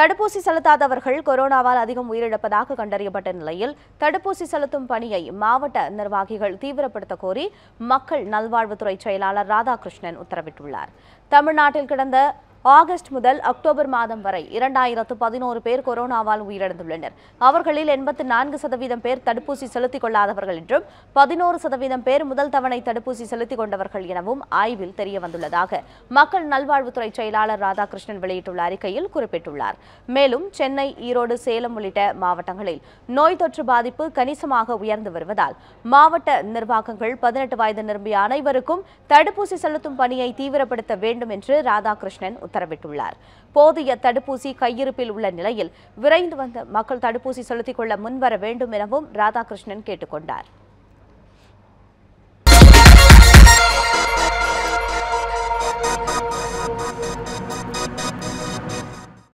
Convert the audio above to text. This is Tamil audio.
தடுப்பூசி செலுத்தாதவர்கள் கொரோனாவால் அதிகம் உயிரிழப்பதாக கண்டறியப்பட்ட நிலையில் தடுப்பூசி செலுத்தும் பணியை மாவட்ட நிர்வாகிகள் தீவிரப்படுத்த கோரி மக்கள் நல்வாழ்வுத்துறை செயலாளர் ராதாகிருஷ்ணன் உத்தரவிட்டுள்ளார். தமிழ்நாட்டில் கிடந்த ஆகஸ்ட் முதல் அக்டோபர் மாதம் வரை இரண்டாயிரத்து பதினோரு பேர் கொரோனாவால் உயிரிழந்துள்ளனர். அவர்களில் எண்பத்தி நான்கு சதவீதம் பேர் தடுப்பூசி செலுத்திக் கொள்ளாதவர்கள் என்றும் பதினோரு சதவீதம் பேர் முதல் தவணை தடுப்பூசி செலுத்திக் கொண்டவர்கள் எனவும் ஆய்வில் தெரியவந்துள்ளதாக மக்கள் நல்வாழ்வுத்துறை செயலாளர் ராதாகிருஷ்ணன் வெளியிட்டுள்ள அறிக்கையில் குறிப்பிட்டுள்ளார். மேலும் சென்னை ஈரோடு சேலம் உள்ளிட்ட மாவட்டங்களில் நோய் தொற்று பாதிப்பு கணிசமாக உயர்ந்து வருவதால் மாவட்ட நிர்வாகங்கள் பதினெட்டு வயது நிரம்பிய அனைவருக்கும் தடுப்பூசி செலுத்தும் பணியை தீவிரப்படுத்த வேண்டும் என்று ராதாகிருஷ்ணன் உத்தரவிட்டுள்ளார். போதிய தடுப்பூசி கையிருப்பில் உள்ள நிலையில் விரைந்து வந்த மக்கள் தடுப்பூசி செலுத்திக் கொள்ள முன்வர வேண்டும் எனவும் ராதாகிருஷ்ணன் கேட்டுக்கொண்டார்